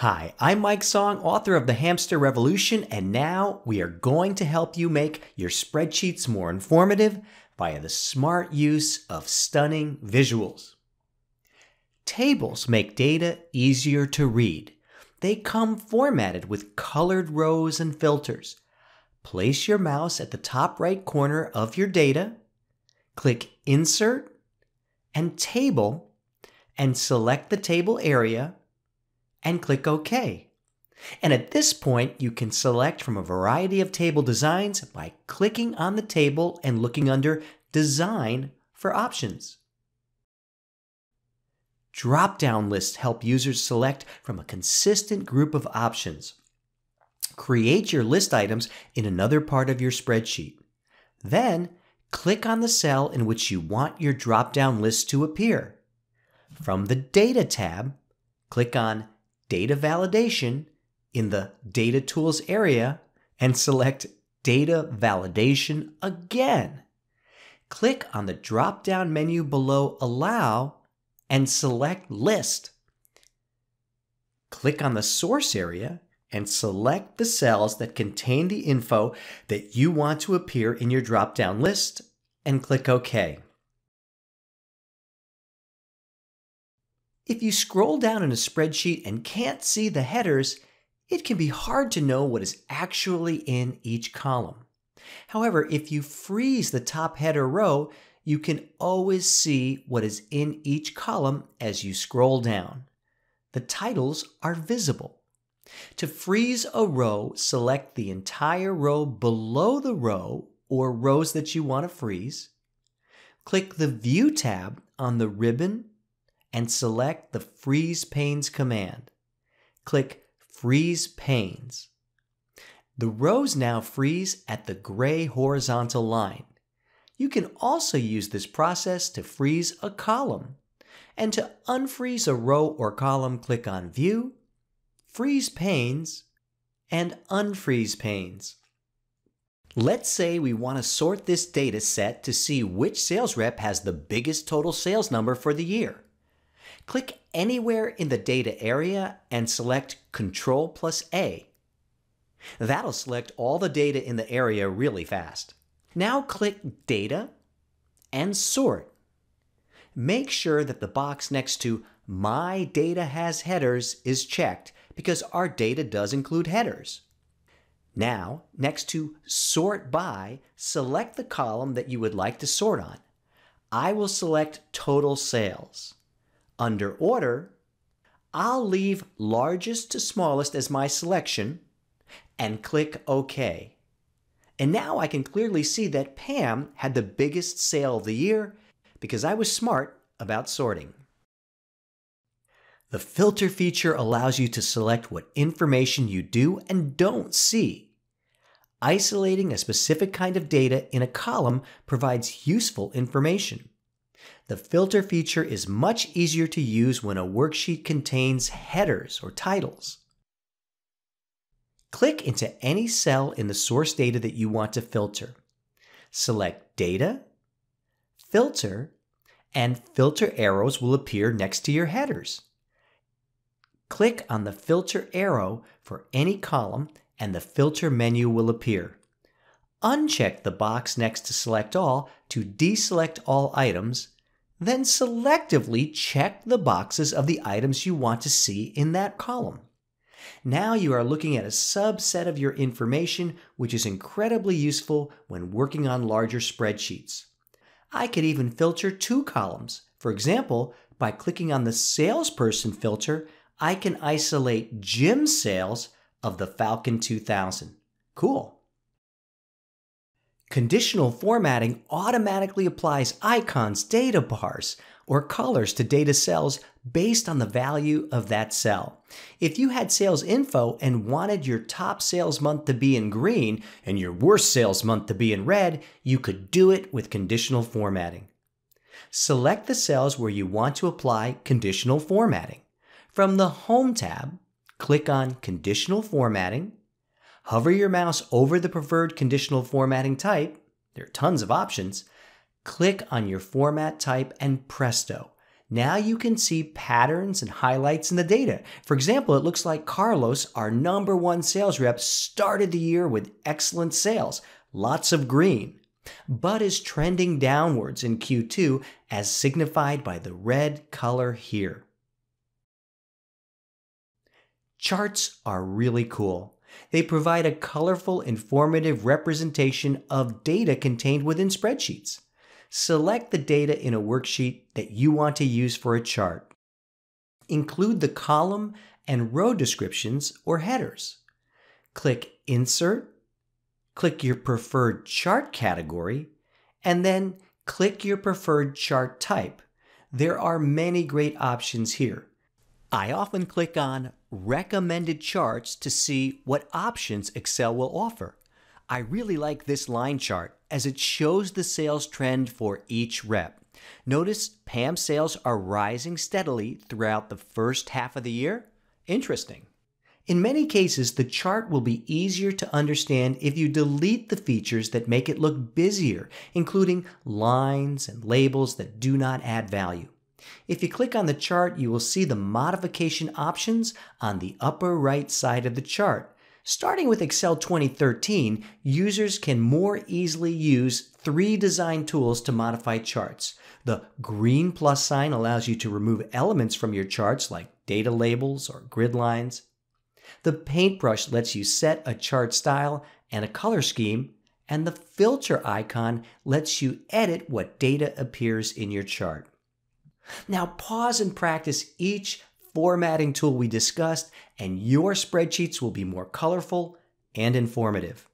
Hi, I'm Mike Song, author of The Hamster Revolution, and now we are going to help you make your spreadsheets more informative via the smart use of stunning visuals. Tables make data easier to read. They come formatted with colored rows and filters. Place your mouse at the top right corner of your data, click Insert and Table, and select the table area and click OK. And at this point, you can select from a variety of table designs by clicking on the table and looking under Design for options. Drop-down lists help users select from a consistent group of options. Create your list items in another part of your spreadsheet. Then, click on the cell in which you want your drop-down list to appear. From the Data tab, click on Data Validation in the Data Tools area and select Data Validation again. Click on the drop down menu below Allow and select List. Click on the source area and select the cells that contain the info that you want to appear in your drop down list and click OK. If you scroll down in a spreadsheet and can't see the headers, it can be hard to know what is actually in each column. However, if you freeze the top header row, you can always see what is in each column as you scroll down. The titles are visible. To freeze a row, select the entire row below the row or rows that you want to freeze. Click the View tab on the ribbon and select the Freeze Panes command. Click Freeze Panes. The rows now freeze at the gray horizontal line. You can also use this process to freeze a column. And to unfreeze a row or column, click on View, Freeze Panes, and Unfreeze Panes. Let's say we want to sort this data set to see which sales rep has the biggest total sales number for the year. Click anywhere in the data area and select Control plus A. That'll select all the data in the area really fast. Now click Data and Sort. Make sure that the box next to My Data Has Headers is checked because our data does include headers. Now, next to Sort By, select the column that you would like to sort on. I will select Total Sales. Under order, I'll leave largest to smallest as my selection and click OK. And now I can clearly see that Pam had the biggest sale of the year because I was smart about sorting. The filter feature allows you to select what information you do and don't see. Isolating a specific kind of data in a column provides useful information. The filter feature is much easier to use when a worksheet contains headers or titles. Click into any cell in the source data that you want to filter. Select Data, Filter, and filter arrows will appear next to your headers. Click on the filter arrow for any column and the filter menu will appear. Uncheck the box next to Select All to deselect all items then selectively check the boxes of the items you want to see in that column. Now you are looking at a subset of your information, which is incredibly useful when working on larger spreadsheets. I could even filter two columns. For example, by clicking on the salesperson filter, I can isolate Jim's sales of the Falcon 2000. Cool. Conditional formatting automatically applies icons, data bars, or colors to data cells based on the value of that cell. If you had sales info and wanted your top sales month to be in green and your worst sales month to be in red, you could do it with conditional formatting. Select the cells where you want to apply conditional formatting. From the Home tab, click on Conditional Formatting, Hover your mouse over the preferred conditional formatting type. There are tons of options. Click on your format type and presto. Now you can see patterns and highlights in the data. For example, it looks like Carlos, our number one sales rep, started the year with excellent sales, lots of green, but is trending downwards in Q2 as signified by the red color here. Charts are really cool. They provide a colorful, informative representation of data contained within spreadsheets. Select the data in a worksheet that you want to use for a chart. Include the column and row descriptions or headers. Click Insert, click your preferred chart category, and then click your preferred chart type. There are many great options here. I often click on Recommended Charts to see what options Excel will offer. I really like this line chart as it shows the sales trend for each rep. Notice Pam sales are rising steadily throughout the first half of the year. Interesting. In many cases, the chart will be easier to understand if you delete the features that make it look busier, including lines and labels that do not add value. If you click on the chart, you will see the modification options on the upper right side of the chart. Starting with Excel 2013, users can more easily use three design tools to modify charts. The green plus sign allows you to remove elements from your charts like data labels or grid lines. The paintbrush lets you set a chart style and a color scheme, and the filter icon lets you edit what data appears in your chart. Now pause and practice each formatting tool we discussed, and your spreadsheets will be more colorful and informative.